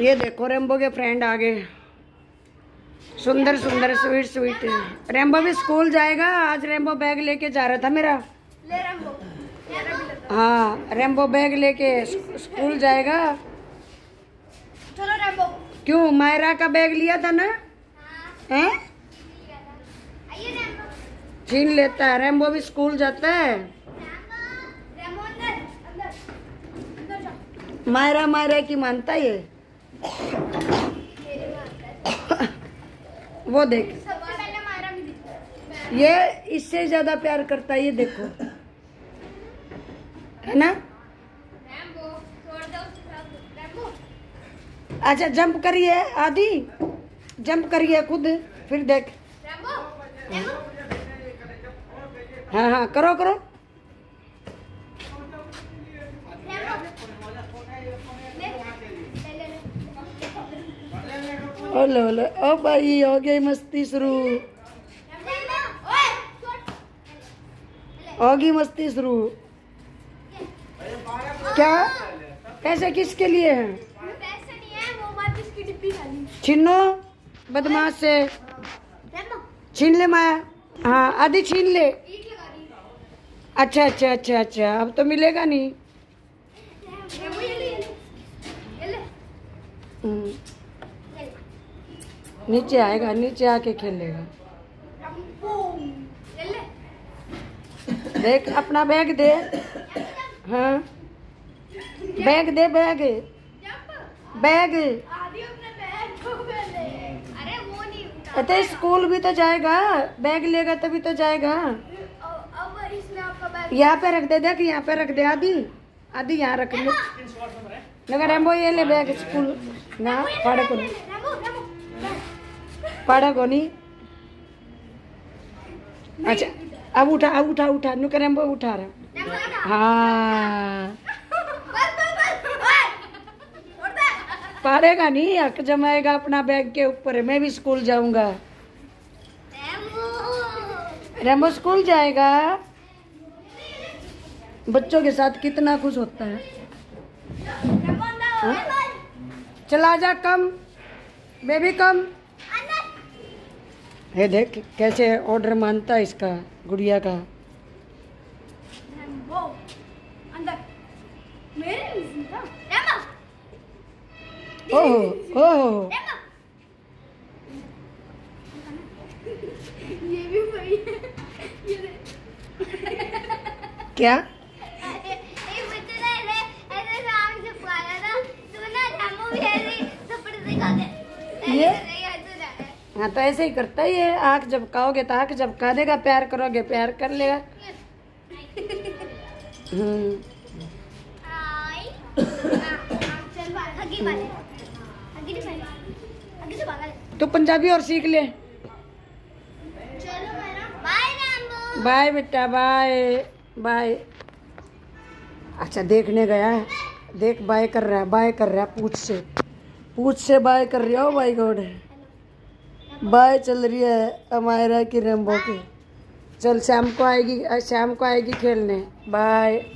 ये देखो रेम्बो के फ्रेंड आ गए सुंदर सुंदर स्वीट स्वीट। रेम्बो भी स्कूल जाएगा आज रेम्बो बैग लेके जा रहा था मेरा। ले रैम्बो हाँ रेम्बो बैग लेके स्कूल जाएगा। चलो रैम्बो क्यों मायरा का बैग लिया था ना? हाँ। हैं? छीन लेता है रेम्बो भी स्कूल जाता है। मायरा मायरा की मानता है वो देख। ये इससे ज़्यादा प्यार करता है, ये देखो। है ना? अच्छा जंप करिए आदि। जंप करिए खुद, फिर देख। हाँ हाँ करो करो। ओले ओले ओ भाई हो गई मस्ती शुरू। होगी मस्ती शुरू। क्या? पैसे किसके लिए हैं? छीनो बदमाश से। छीन ले माया। हाँ आधी छीन ले। अच्छा अच्छा अच्छा अच्छा। अब तो मिलेगा नहीं। हम्म, नीचे आएगा नीचे आके खेलेगा। देख अपना बैग दे। हाँ। बैग दे बैग। बैग। अरे वो स्कूल भी तो जाएगा बैग लेगा तभी तो जाएगा। यहाँ पे रख दे देख यहाँ पे रख दे आदि। आदि यहाँ रख ले नगर रेम्बो ये ले बैग स्कूल। ना पढ़ को पढ़ अच्छा अब उठा अब उठा उठा नुकर रेम्बो उठा रहा। हाँ। पढ़ेगा नहीं हक जमाएगा अपना बैग के ऊपर। मैं भी स्कूल जाऊँगा। रेम्बो स्कूल जाएगा? बच्चों के साथ कितना खुश होता है? अंदर चला जा कम। बेबी कम। अंदर ये देख कैसे ऑर्डर मानता है इसका गुड़िया का? ओहो ओहो। ये भी है। ये क्या? ये है तो ऐसे ही करता ही है। आँख झपकाओगे तो आँख झपका देगा प्यार करोगे, प्यार कर लेगा। हम्म। तू पंजाबी और सीख ले। बाय बेटा, बाय। बाय। अच्छा देखने गया है। देख, बाय कर रहा है, बाय कर रहा है, पूछ से। पूछ से बाय कर रही हो, बाय गॉड। बाय चल रही है अमायरा की रेमबो की। चल, शाम को आएगी शाम को आएगी खेलने। बाय।